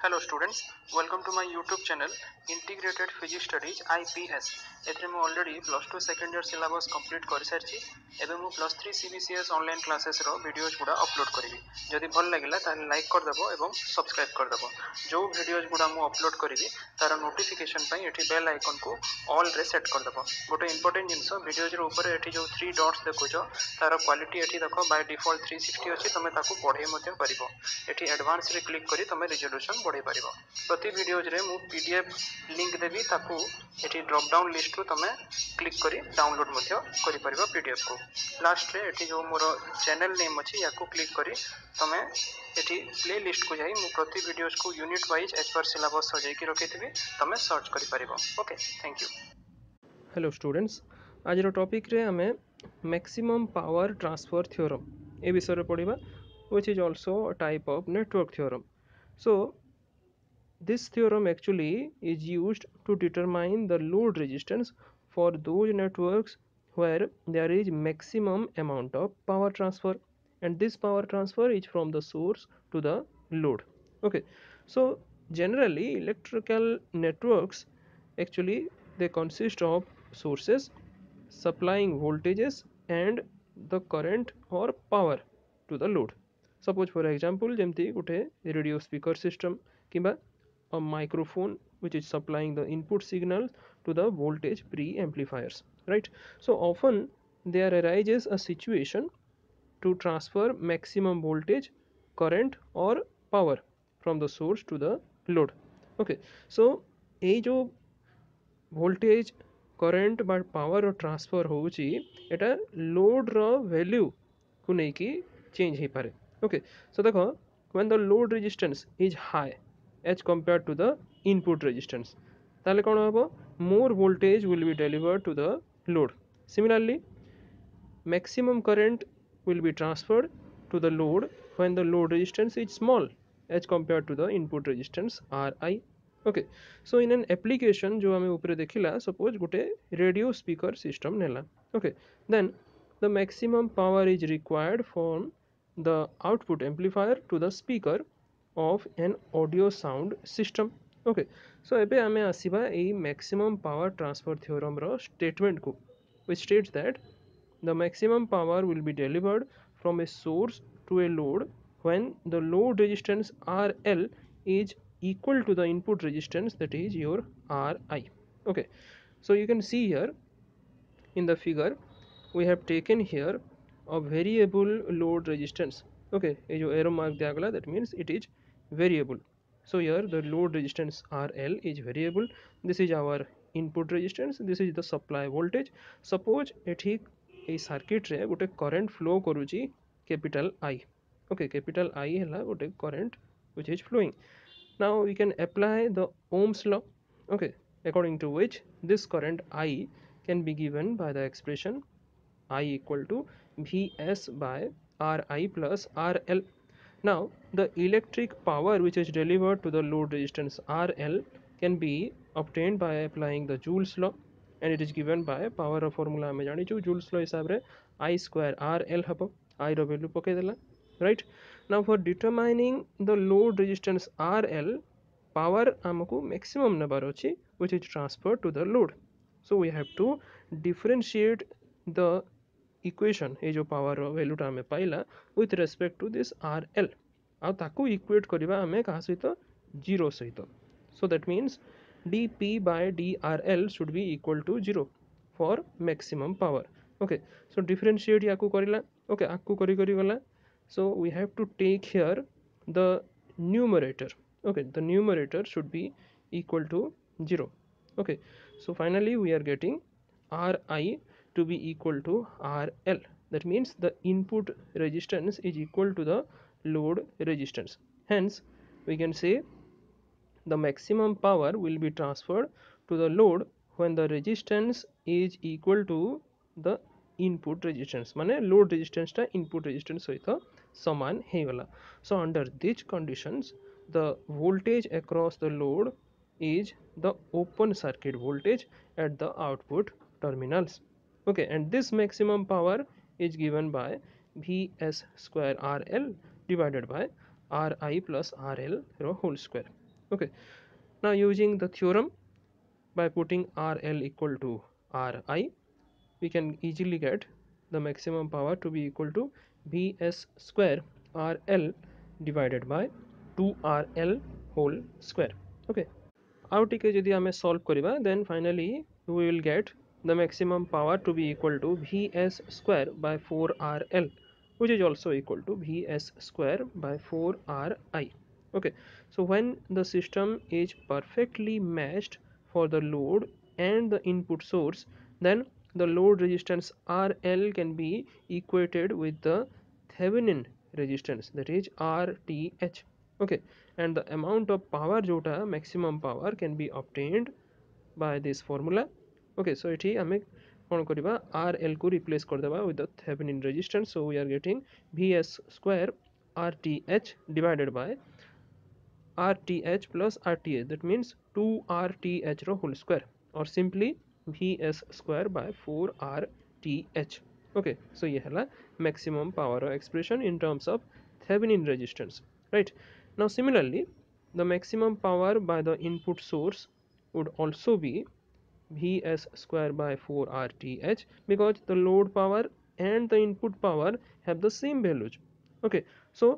Hello students, welcome to my YouTube channel Integrated Physics Studies IPS. ଏଥିରେ ମୁଁ already plus two second year syllabus complete କରିସାରିଛି ଏବେ ମୁଁ plus three C B C S online କ୍ଲାସେସ୍ର videos ଗୁଡ଼ା upload କରିବି ଯଦି ଭଲ ଲାଗିଲା ତାହେଲେ ଲାଇକ୍ କରିଦେବ ଏବଂ ସବସ୍କ୍ରାଇବ୍ କରିଦେବ ଯେଉଁ ଭିଡ଼ିଓଜ୍ ଗୁଡ଼ା ମୁଁ ଅପଲୋଡ଼ କରିବି ତାର ନୋଟିଫିକେସନ୍ ପାଇଁ ଏଠି ବେଲ୍ ଆଇକନ୍କୁ ଅଲ୍ରେ ସେଟ୍ କରିଦେବ ଗୋଟେ ଇମ୍ପୋର୍ଟାଣ୍ଟ ଜିନିଷ ଭିଡ଼ିଓଜ୍ର ଉପରେ ଏଠି ଯେଉଁ ଥ୍ରୀ ଡଟ୍ସ ଦେଖୁଛ ତାର କ୍ୱାଲିଟି ଏଠି ଦେଖ ବାଇ ଡିଫଲ୍ଟ ଥ୍ରୀ ସିକ୍ସଟି ଅଛି ତୁମେ ତାକୁ ବଢ଼େଇ ମଧ୍ୟ ପାରିବ ଏଠି ଆଡ଼ଭାନ୍ସରେ କ୍ଲିକ୍ କରି ତୁମେ ରିଜଲ୍ୟୁସନ୍ ବଢ଼େଇ ପାରିବ ପ୍ରତି ଭିଡ଼ିଓଜ୍ରେ ମୁଁ ପି ଡି ଏଫ୍ ଲିଙ୍କ୍ ଦେବି ତାକୁ ଏଠି ଡ୍ରପ୍ ଡାଉନ୍ ଲିଷ୍ଟରୁ ତୁମେ କ୍ଲିକ୍ କରି ଡାଉନଲୋଡ଼୍ ମଧ୍ୟ କରିପାରିବ ପି ଡି ଏଫ୍କୁ ଲାଷ୍ଟରେ ଏଠି ଯେଉଁ ମୋର ଚ୍ୟାନେଲ୍ ନେମ୍ ଅଛି ୟାକୁ କ୍ଲିକ୍ କରି ତୁମେ ଏଠି ପ୍ଲେ ଲିଷ୍ଟକୁ ଯାଇ ମୁଁ ପ୍ରତି ଭିଡ଼ିଓସ୍କୁ unit wise as per syllabus ସଜାଇକି ରଖିଥିବି ତୁମେ ସର୍ଚ୍ଚ କରିପାରିବ okay thank you hello students ଆଜିର ଟପିକ୍ରେ ଆମେ ମ୍ୟାକ୍ସିମମ୍ ପାୱାର ଟ୍ରାନ୍ସଫର୍ ଥିଓରମ୍ ଏ ବିଷୟରେ ପଢ଼ିବା which is also a type of network theorem so This theorem actually is used to determine the load resistance for those networks where there is maximum amount of power transfer. And this power transfer is from the source to the load. Okay. So generally electrical networks actually they consist of sources supplying voltages and the current or power to the load. Suppose for example જેમથી ઉઠે radio speaker system કિંવા a microphone which is supplying the input signal to the voltage pre amplifiers right so often there arises a situation to transfer maximum voltage current or power from the source to the load okay so ये जो voltage current बा power transfer होउची एटा load रो value को लेकिन change हो पाए ओके सो देखो when the load resistance is high as compared to the input resistance তাহলে କ'ଣ ହେବ more voltage will be delivered to the load similarly maximum current will be transferred to the load when the load resistance is small as compared to the input resistance Ri okay so in an application जो हमें ऊपर देखिला suppose गोटे radio speaker system नेला okay then the maximum power is required from the output amplifier to the speaker of an audio sound system. Okay so okay so ଏବେ ଆମେ maximum power transfer theorem transfer statement ଷ୍ଟେଟମେଣ୍ଟକୁ which states that the maximum power will be delivered from a source to a load when the load resistance RL is equal to the input resistance that is your RI okay so you can see here in the figure we have taken here a variable load resistance. Okay arrow mark diagala that means it is variable. So here the load resistance RL is variable. This is our input resistance. This is the supply voltage. Suppose ଏଠି এই ସାର୍କିଟ୍ରେ ଗୋଟେ current flow କରୁଛି capital I okay capital I ହେଲା ଗୋଟେ current which is flowing. Now we can apply the Ohm's law okay according to which this current I can be given by the expression I equal to Vs by Ri plus RL. Now the electric power which is delivered to the load resistance RL can be obtained by applying the Joule's law and it is given by power of formula ଆମେ ଜାଣିଛୁ Joule's law ହିସାବରେ I square RL ହେବ I ର value ପକେଇଦେଲା right now for determining the load resistance RL power ଆମକୁ maximum ନେବାର ଅଛି which is transferred to the load so we have to differentiate the equation ଏ ଯେଉଁ power valueଟା ଆମେ ପାଇଲା with respect to this RL ଆଉ ତାକୁ equate କରିବା ଆମେ କାହା ସହିତ zero ସହିତ so that means dp by drl should be equal to 0 for maximum power okay so differentiate yaku karila okay akku kari kari gala so we have to take here the numerator okay the numerator should be equal to 0 okay so finally we are getting ri to be equal to RL that means the input resistance is equal to the load resistance. Hence we can say the maximum power will be transferred to the load when the resistance is equal to the input resistance. মানে load resistance টা input resistance সহিত সমান হয়েগলা so under these conditions the voltage across the load is the open circuit voltage at the output terminals. okay and this maximum power is given by vs square rl divided by ri plus rl ର whole square okay now using the theorem by putting rl equal to ri we can easily get the maximum power to be equal to vs square rl divided by 2rl whole square okay ଆଉ ଟିକେ ଯଦି ଆମେ solve କରିବା then finally we will get the maximum power to be equal to vs square by 4rl which is also equal to vs square by 4ri okay so when the system is perfectly matched for the load and the input source then the load resistance rl can be equated with the thevenin resistance that is rth okay and the amount of power jota maximum power can be obtained by this formula okay so এটি আমি କ'ଣ କରିବା R ଏଲ୍କୁ replace କରିଦେବା with the Thevenin resistance so we are getting V S square R T H divided by R T H plus R T H that means two R T ଏଚ୍ର whole square or simply V S square by four R T H okay so ये है maximum power expression in terms of Thevenin resistance right now similarly the maximum power by the input source would also be V S square by four R T H because the load power and the input power have the same values okay so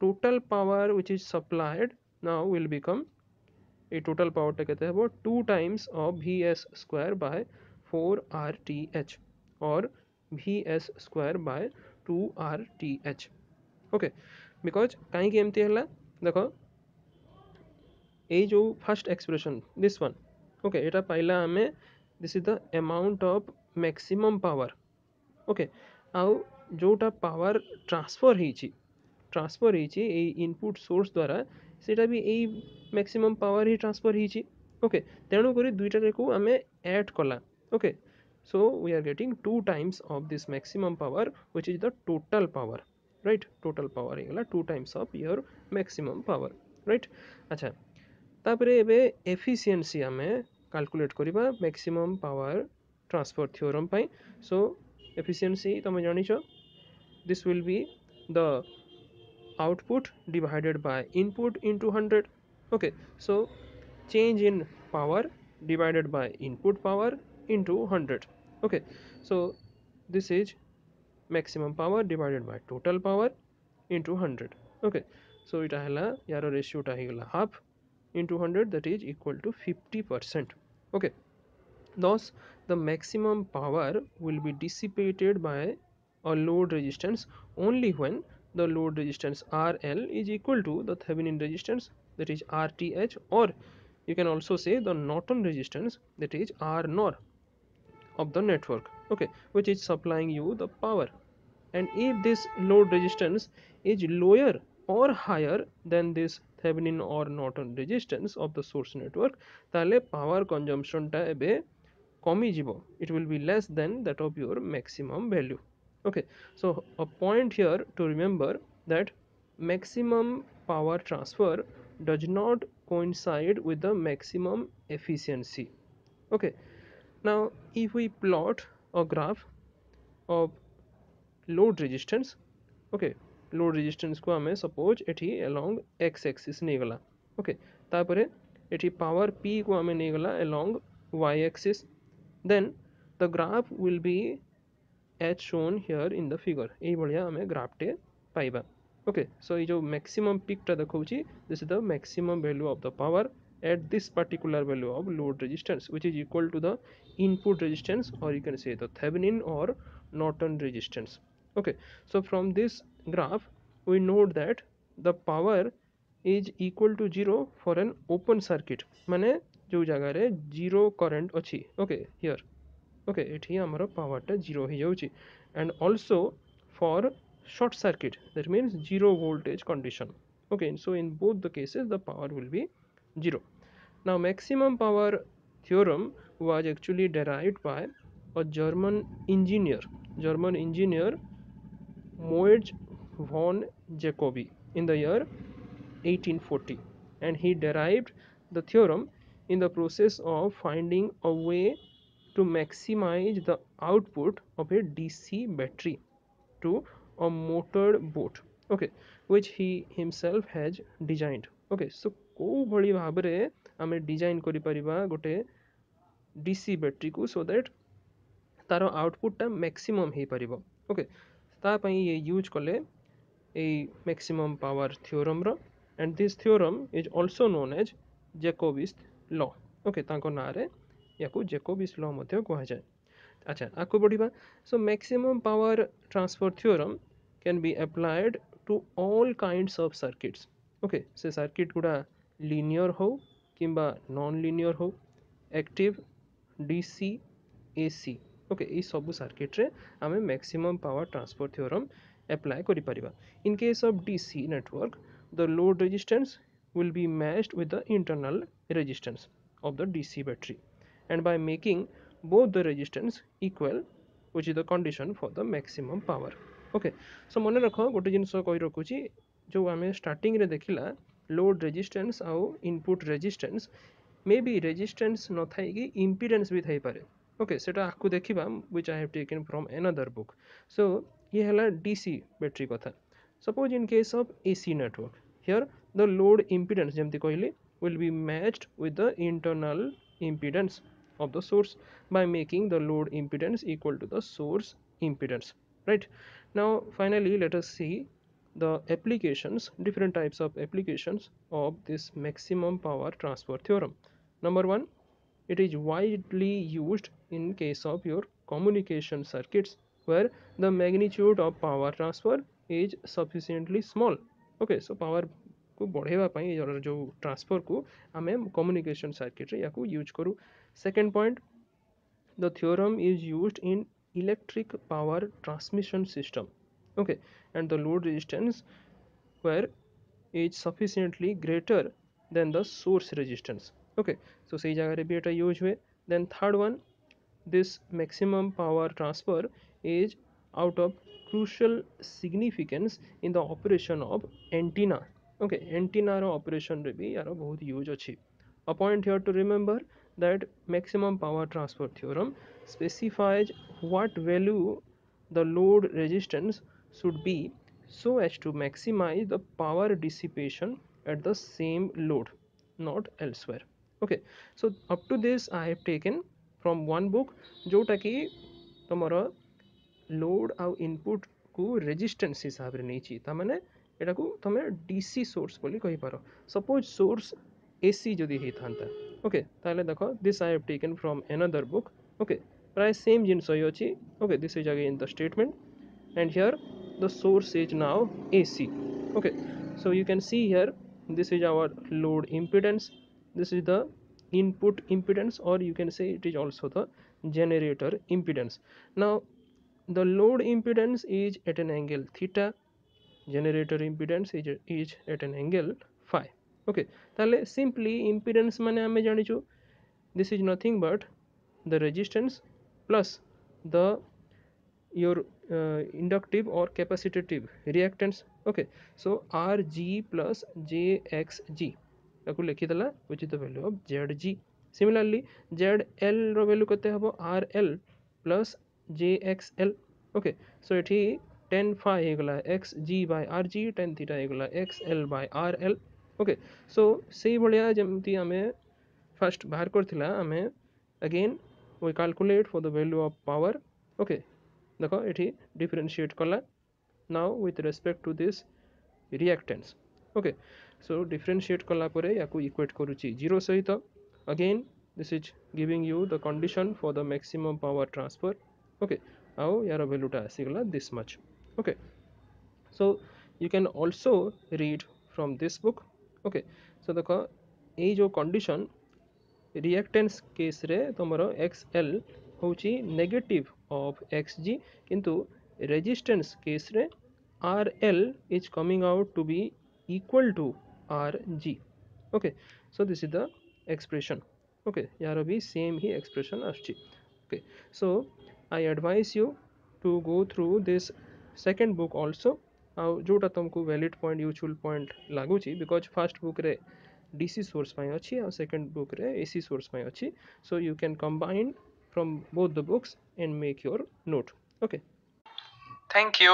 total power which is supplied now will become ये total power कहते हैं वो? Two times of V S square by four R T H और V S square by two R T H okay because कहीं एमती है देख, ये जो first expression this one okay ଏଇଟା ପାଇଲା ଆମେ this is the amount of maximum power okay ଆଉ ଯେଉଁଟା ପାୱାର ଟ୍ରାନ୍ସଫର୍ ହେଇଛି ଟ୍ରାନ୍ସଫର୍ ହେଇଛି ଏଇ ଇନପୁଟ୍ ସୋର୍ସ ଦ୍ୱାରା ସେଇଟା ବି ଏଇ ମ୍ୟାକ୍ସିମମ୍ ପାୱାର ହିଁ ଟ୍ରାନ୍ସଫର୍ ହେଇଛି ଓକେ ତେଣୁକରି ଦୁଇଟାକୁ ଆମେ ଆଡ଼୍ କଲା okay so we are getting two times of this maximum power which is the total power right total power ହେଇଗଲା two times of your maximum power right ଆଚ୍ଛା ତାପରେ ଏବେ ଏଫିସିଏନ୍ସି ଆମେ କାଲକୁଲେଟ୍ କରିବା maximum power transfer theorem ପାଇଁ so efficiency ତମେ ଜାଣିଛ this will be the output divided by input into 100 okay so change in power divided by input power into 100 okay so this is maximum power divided by total power into 100 okay so it hela yar ratio ta higala half into 100 that is equal to 50 percent. Okay. Thus the maximum power will be dissipated by a load resistance only when the load resistance RL is equal to the Thevenin resistance that is RTH or you can also say the Norton resistance that is R nor of the network. Okay. Which is supplying you the power. And if this load resistance is lower or higher than this Thevenin or Norton resistance of the source network তাহলে power কনজম্পশনটা এবে কমিযিব it will be less than that of your maximum value okay so uh point here to remember that maximum power transfer does not coincide with the maximum efficiency okay now if we plot a graph of load resistance okay load resistance को आम suppose एटी along X axis नहीं okay तापर एटी power P को आम नहींगला along Y axis then the graph will be as shown here in the figure यही भाया आम ग्राफ्टे पाइबा। ओके सो ये जो मैक्सिमम पिकटा देखा this is the maximum value of the power at this particular value of load resistance which is equal to the input resistance or you can say the Thevenin or Norton resistance okay so from this graph we note that the power is equal to 0 for an open circuit माने जो जगह रे zero current अच्छी okay here okay एठी हमर power टा zero हो जाउची and also for short circuit that means zero voltage condition okay so in both the cases the power will be zero now maximum power theorem was actually derived by a german engineer german engineer Moed von Jacobi in the year 1840 and he derived the theorem in the process of finding a way to maximize the output of a DC battery to a motored boat okay which he himself has designed okay so କୋଉ ଭଳି ଭାବରେ ଆମେ design କରିପାରିବା ଗୋଟେ D C ବ୍ୟାଟେରୀକୁ so that ତା'ର ଆଉଟପୁଟ୍ଟା maximum ହେଇପାରିବ ଓକେ ताकि ये यूज़ कले maximum power theorem row and this theorem is also known as Jacobi's law okay ना या जेकोबिस्ट लगे अच्छा आगे बढ़िया so maximum power transfer theorem can be applied to all kinds of circuits okay से सर्किट गुड़ा linear हो किंबा नॉन लिनियर हो एक्टिव डीसी एसी ओके ये सब सर्किट्रे आम maximum power transfer theorem apply कर in case of DC network the load resistance will be matched with the internal resistance of the DC battery and by making both the resistance equal which is the condition for the maximum power okay so मन रख गोटे जिनस रखुच्छे जो आम स्टार्टे देखला load resistance आउ input resistance may be resistance न थी इम्पिडेन्स भी थपे ଓକେ ସେଇଟା ଆକୁ ଦେଖିବା which I have taken from another book so ଇଏ ହେଲା ଡି ସି ବ୍ୟାଟେରୀ କଥା suppose in case of A C network here the load impedance ଯେମିତି କହିଲି will be matched with the internal impedance of the source by making the load impedance equal to the source impedance right now finally let us see the applications, different types of applications of this maximum power transfer theorem. Number one, it is widely used in case of your communication circuits where the magnitude of power transfer is sufficiently small. Okay, so power को बढ़ेवा पाई जो transfer को आम communication circuit या use करूँ second point the theorem is used in electric power transmission system okay and the load resistance where is sufficiently greater than the source resistance okay so say jagare bhi eta use hue then third one this maximum power transfer is out of crucial significance in the operation of antenna. Okay antenna operation re bhi yaro bahut use achi a point here to remember that maximum power transfer theorem specifies what value the load resistance should be so as to maximize the power dissipation at the same load not elsewhere okay, so up to this, i have taken from one book, जोटा कि तुमर load आउ input को resistance हिसाब से नहीं ताने यहाँ तुम डीसी सोर्स बोली कही पार। सपोज़ सोर्स एसी जदि होता ओके ताले देख this I have taken from another book okay प्राय सेम जिनस ही अच्छी okay this is again the statement and here the source is now AC okay so you can see here this is our load impedance this is the input impedance or you can say it is also the generator impedance now the load impedance is at an angle theta generator impedance is, is at an angle phi okay তাহলে simply impedance মানে আমি জানিছু this is nothing but the resistance plus the your uh, inductive or capacitive reactance okay so rg plus jxg ତାକୁ ଲେଖିଦେଲା which is the value of zg similarly zl ର value କେତେ ହେବ rl plus jxl okay so ଏଠି tan phi ହେଇଗଲା xg by rg tan theta ହେଇଗଲା xl by rl okay so ସେଇଭଳିଆ ଯେମିତି ଆମେ first ବାହାର କରିଥିଲା ଆମେ again we calculate for the value of power okay देख ये डिफरेनसीएट कला now with respect to this reactance okay so differentiate कलापर या इक्वेट करुच्ची ज़ीरो सहित again this is giving you the condition for the maximum power transfer okay आउ यार भैल्यूटा आसीगला this much okay so you can also read from this book okay so देख, ये जो condition reactance case रे तुम एक्स एल हूँ negative of xg किंतु resistance case रे rl is coming out to be equal to rg okay so this is the expression okay यार भी same ही expression आसची okay so I advise you to go through this second book also ଆଉ ଯେଉଁଟା ତୁମକୁ valid point useful point ଲାଗୁଛି because first ବୁକ୍ରେ DC source ପାଇଁ ଅଛି ଆଉ ସେକେଣ୍ଡ ବୁକ୍ରେ AC source ପାଇଁ ଅଛି so you can combine from both the books and make your note okay thank you